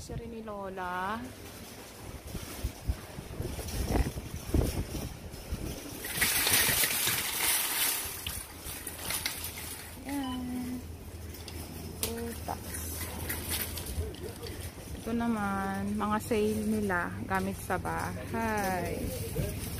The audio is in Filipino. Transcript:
grocery ni Lola. Ayan. Ito naman, mga sale nila gamit sa bahay. Hi.